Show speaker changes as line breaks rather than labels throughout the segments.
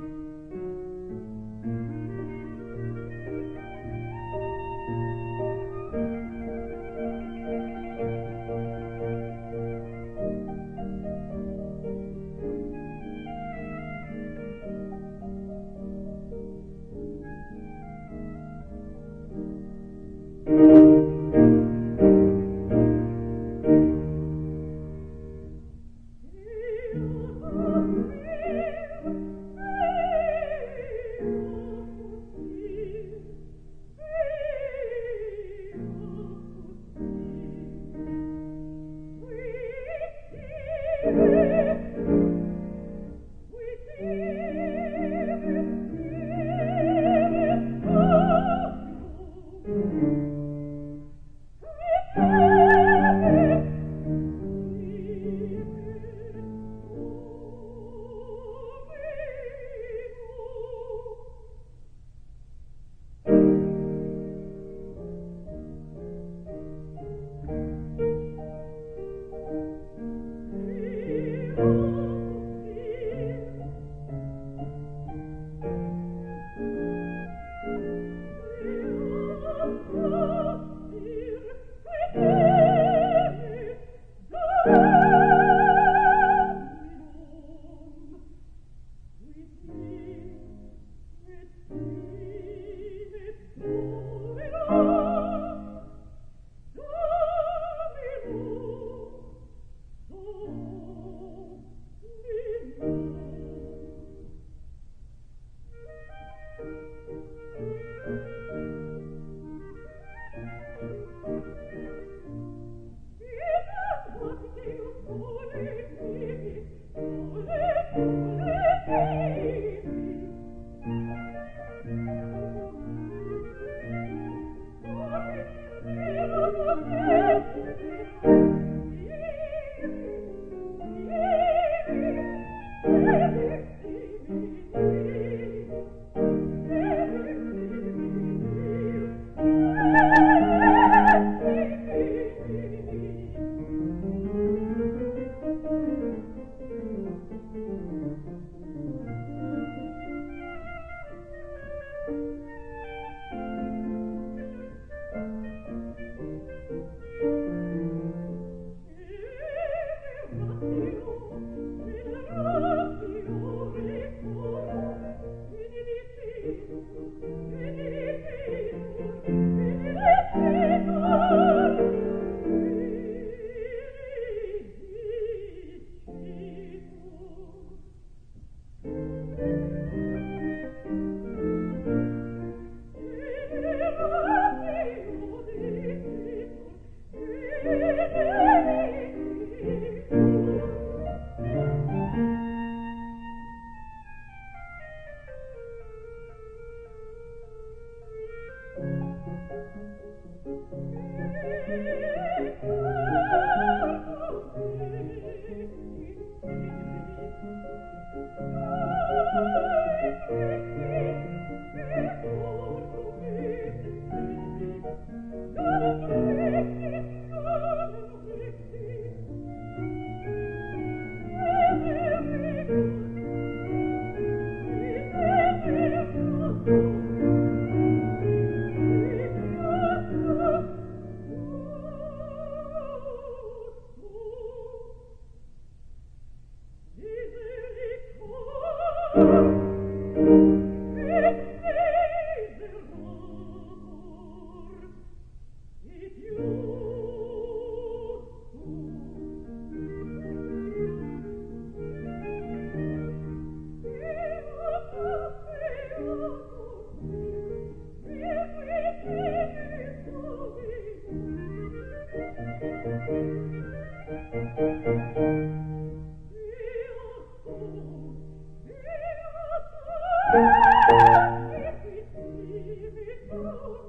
Música you. Thank you.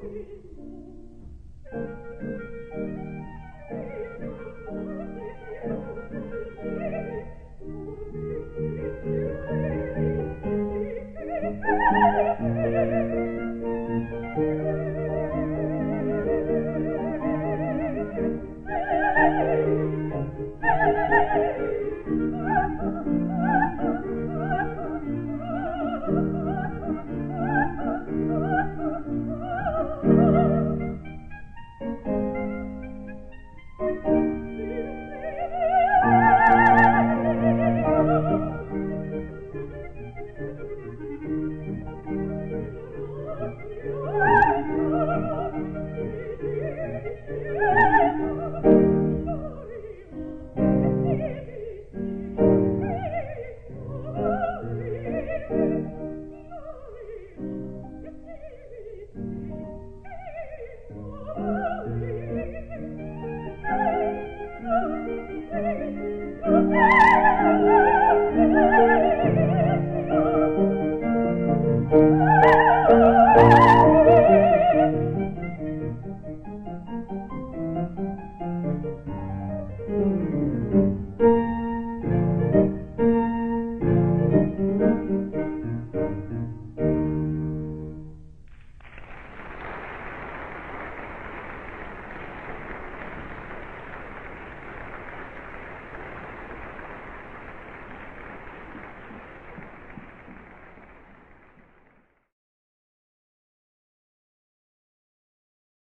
Thank you. Oh, my God.